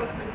Thank you.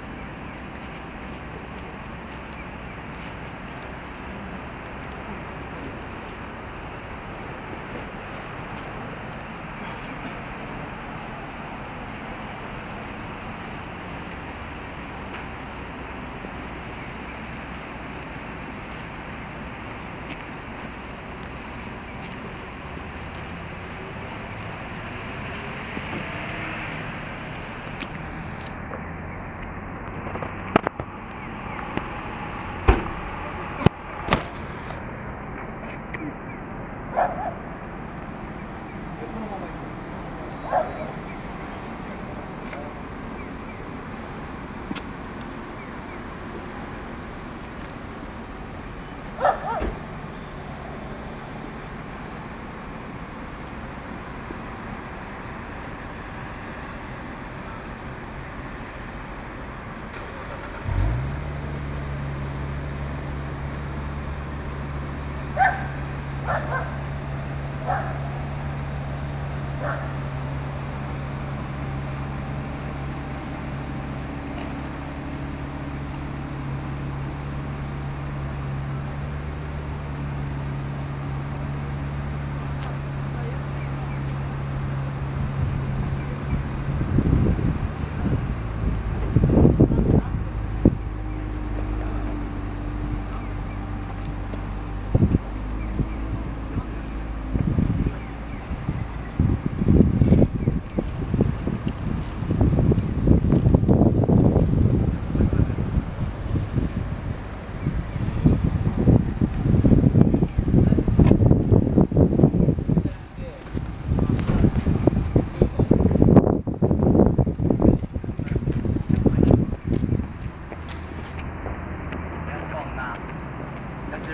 de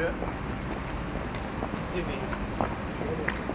vinho.